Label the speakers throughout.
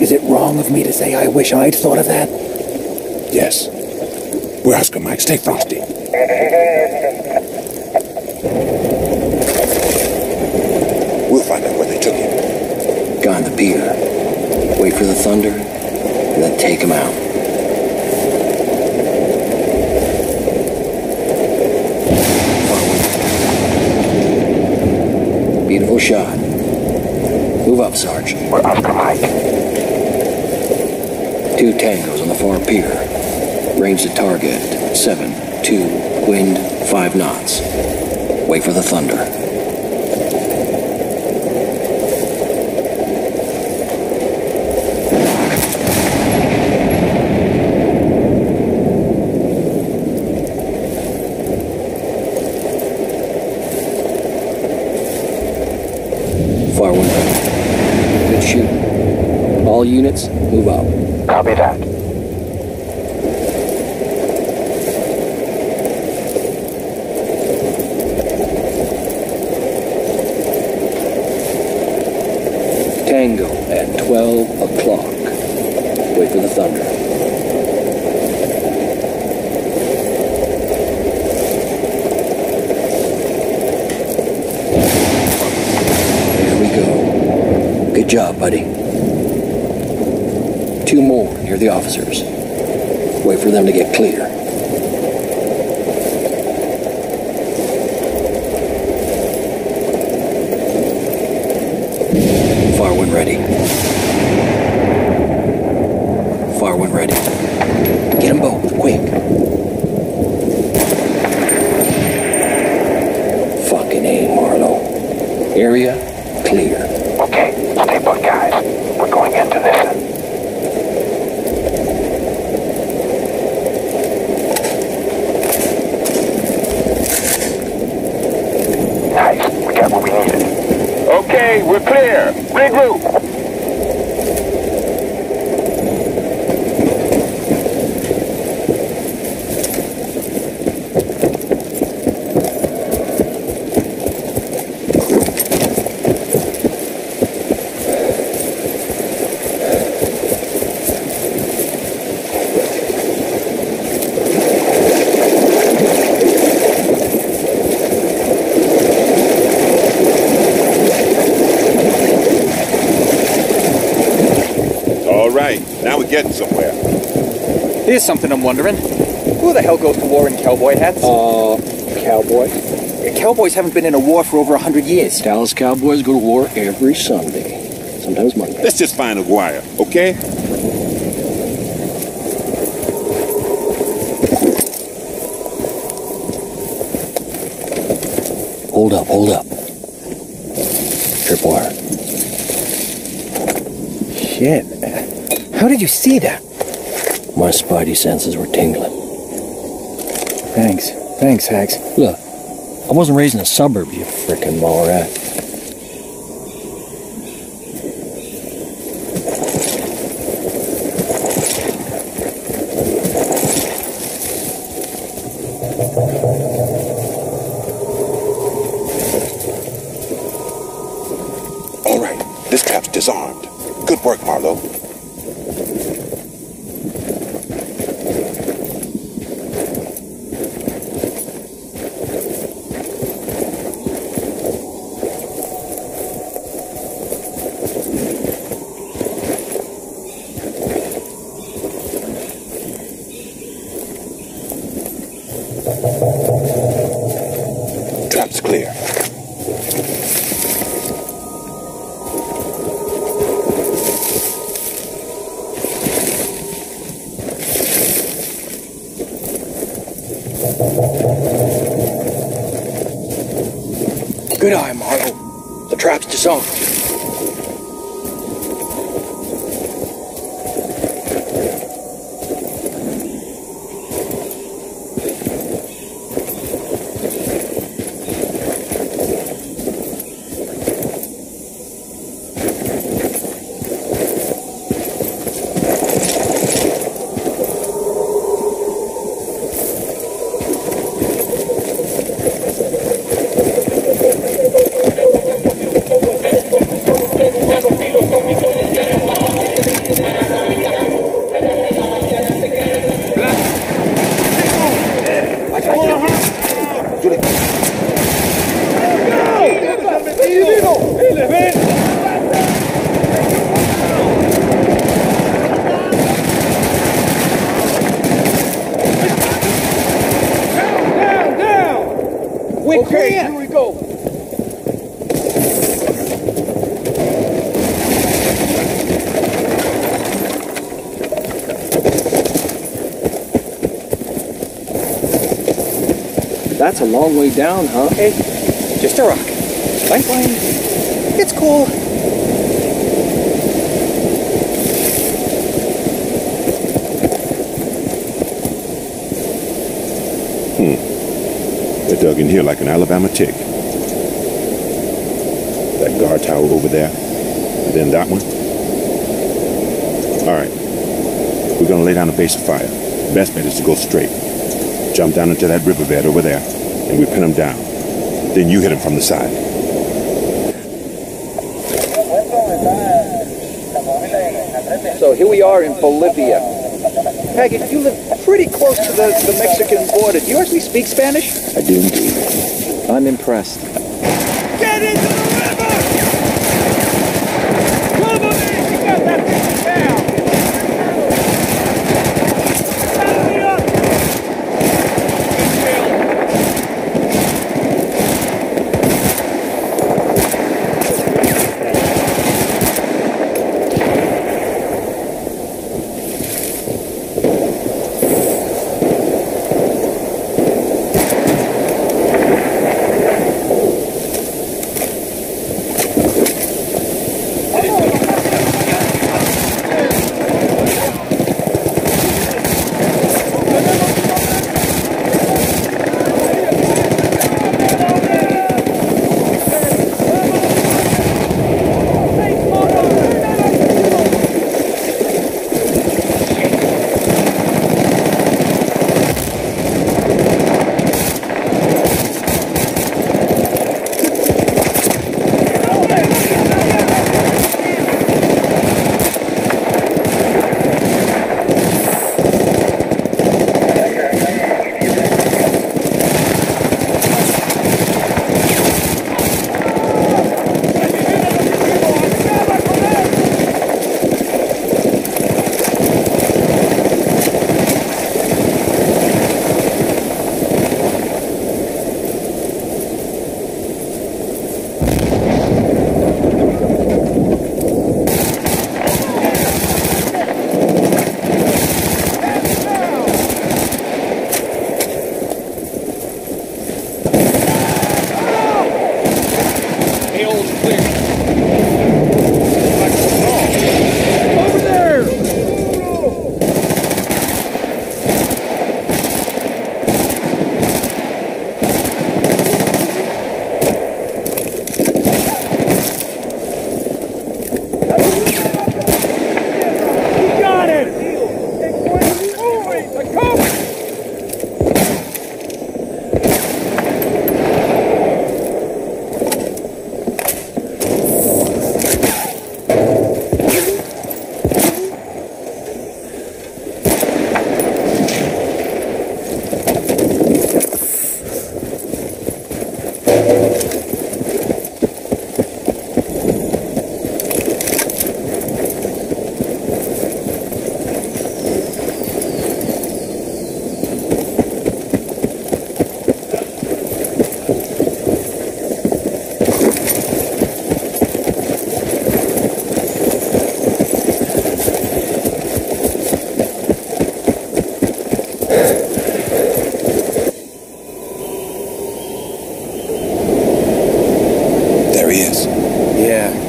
Speaker 1: Is it
Speaker 2: wrong of me to say I wish I'd thought of that?
Speaker 1: Yes. We're Oscar Mike. Stay frosty. We'll find out where they took him.
Speaker 3: Guy on the pier. Wait for the thunder, and then take him out. Beautiful shot. Move up, Sarge.
Speaker 1: We're Oscar Mike.
Speaker 3: Two tangos on the far pier. Range to target. Seven, two, wind, five knots. Wait for the thunder. Far wind. Good shoot. All units, move up.
Speaker 1: That.
Speaker 3: Tango at 12 o'clock. Wait for the thunder. There we go. Good job, buddy. Two more near the officers. Wait for them to get clear. Far one ready. Far one ready. Get them both, quick. Fucking A, Marlowe. Area clear.
Speaker 1: Okay, stay put, guys. We're going in to listen. Nice. We got what we needed. Okay, we're clear. Regroup.
Speaker 4: All right, now we're getting somewhere.
Speaker 5: Here's something I'm wondering. Who the hell goes to war in cowboy hats?
Speaker 3: Uh, cowboy.
Speaker 5: Cowboys haven't been in a war for over a hundred years.
Speaker 3: Dallas Cowboys go to war every Sunday. Sometimes Monday.
Speaker 4: Let's just find Aguirre, okay?
Speaker 3: Hold up, hold up. Tripwire.
Speaker 2: Shit. How did you see that?
Speaker 3: My spidey senses were tingling.
Speaker 2: Thanks. Thanks, Hags.
Speaker 3: Look, I wasn't raised in a suburb, you frickin' mall rat.
Speaker 4: Clear.
Speaker 5: Okay, here we go.
Speaker 3: That's a long way down, huh?
Speaker 5: Hey, just a rock. Lifeline. It's cool.
Speaker 4: Dug in here like an Alabama tick. That guard tower over there, and then that one. All right. We're gonna lay down a base of fire. Best bet is to go straight. Jump down into that riverbed over there, and we pin them down. Then you hit them from the side.
Speaker 5: So here we are in Bolivia. Haggard, you live pretty close to the, the Mexican border. Do you actually speak Spanish?
Speaker 3: I do indeed. I'm impressed.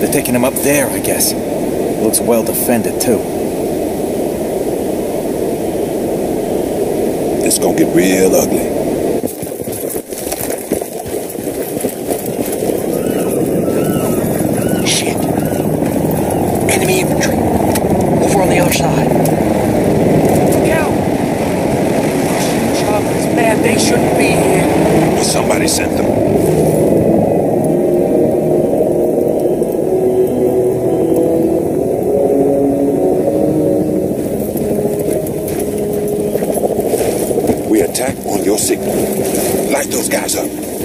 Speaker 5: They're taking him up there, I guess. Looks well defended, too.
Speaker 4: It's gonna get real ugly.
Speaker 6: Shit. Enemy infantry. Over on the other side.
Speaker 3: Look out! Russian choppers, man, they shouldn't be here.
Speaker 4: Somebody sent them. We attack on your signal. Light those guys up.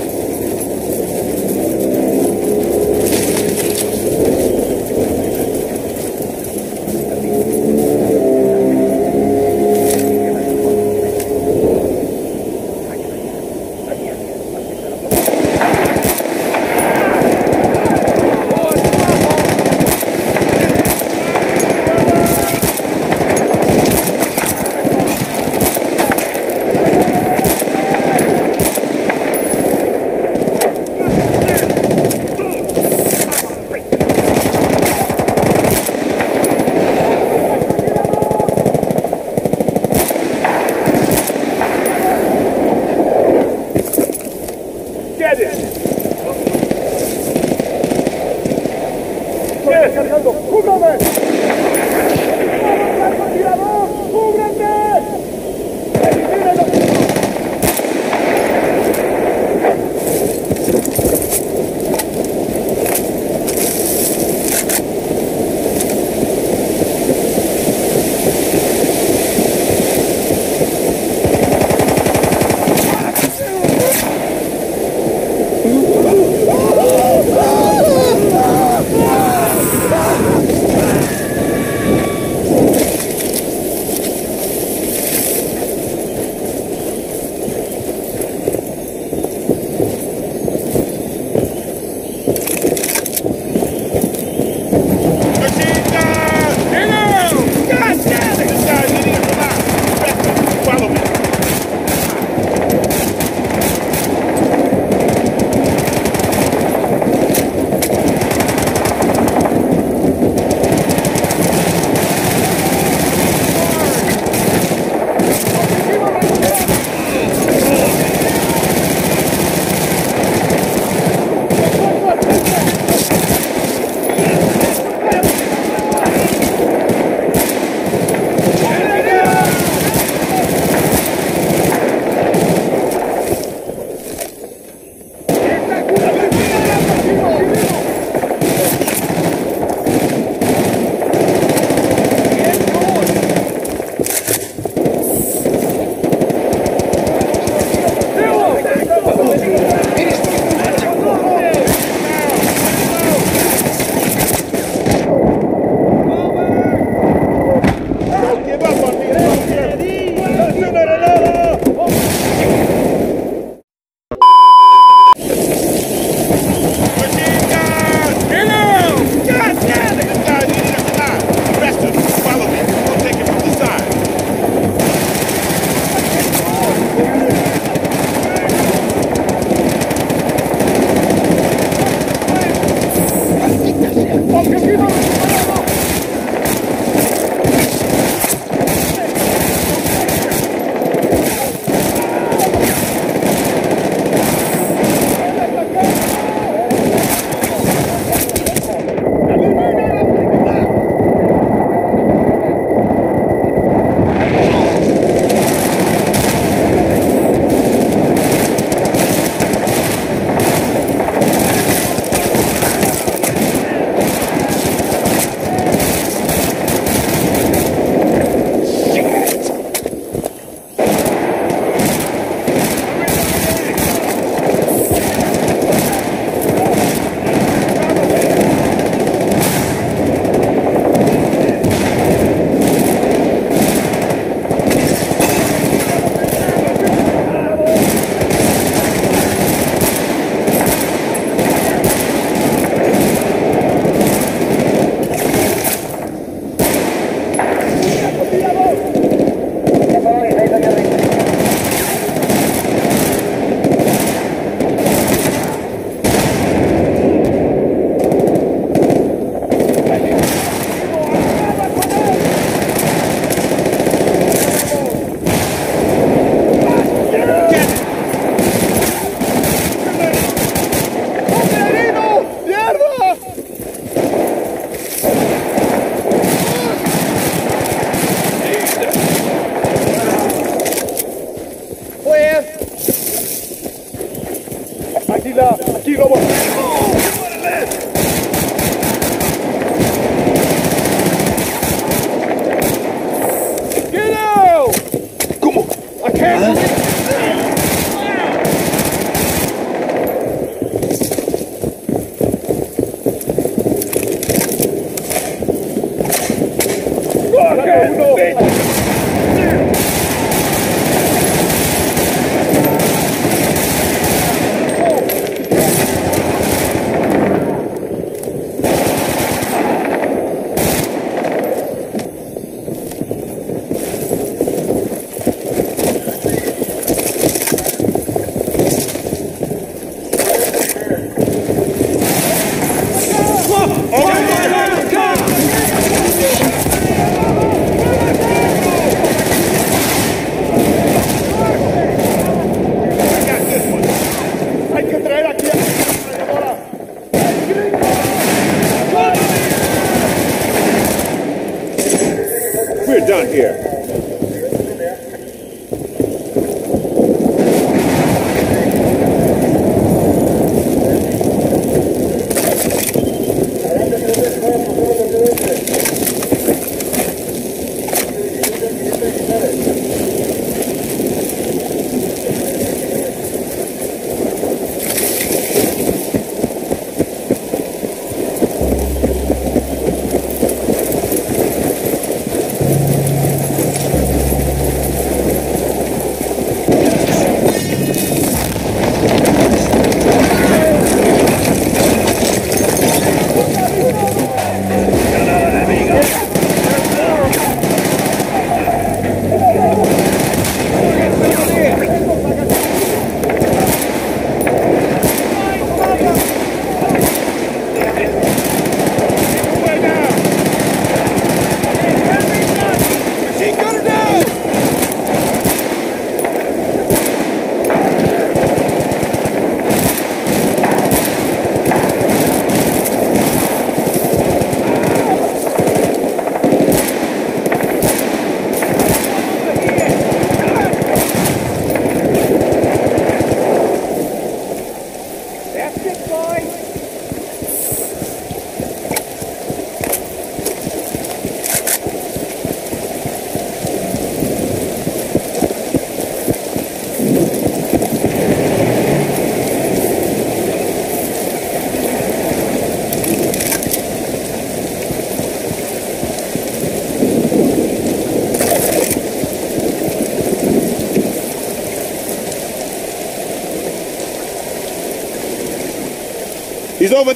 Speaker 3: Águila.
Speaker 7: Aquí
Speaker 4: vamos.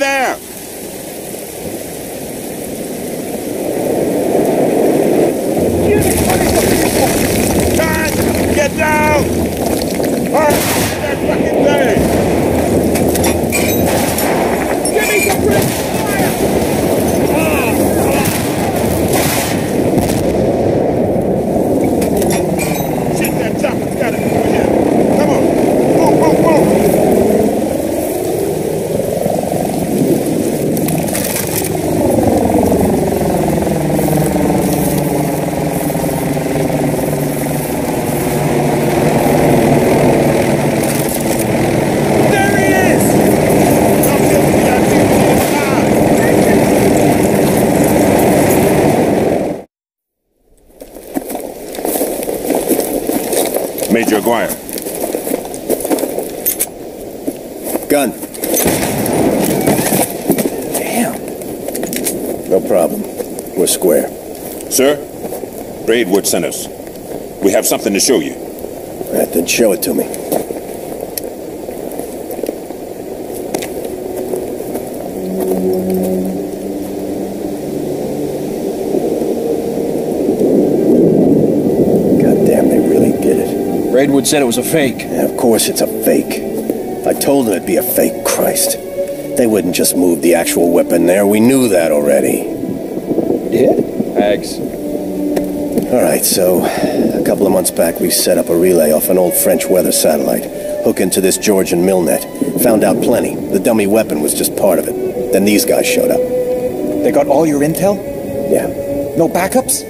Speaker 4: There. Get down. That fucking thing.
Speaker 7: Give me some
Speaker 4: Shit, that chopper's got it over here. Come on. Move, move, move.
Speaker 7: There he is!
Speaker 4: Come get me that people inside. Major Aguirre.
Speaker 8: Gun.
Speaker 2: Damn.
Speaker 8: No problem. We're square.
Speaker 4: Sir, Braidwood sent us. We have something to show you.
Speaker 8: Right, then show it to me. God damn, they really did it.
Speaker 3: Braidwood said it was a fake.
Speaker 8: Yeah, of course it's a fake. I told them it'd be a fake, Christ. They wouldn't just move the actual weapon there. We knew that already.
Speaker 2: Did?
Speaker 3: Hags.
Speaker 8: All right, so a couple of months back, we set up a relay off an old French weather satellite. Hook into this Georgian Milnet. Found out plenty. The dummy weapon was just part of it. Then these guys showed up.
Speaker 2: They got all your intel?
Speaker 8: Yeah.
Speaker 2: No backups?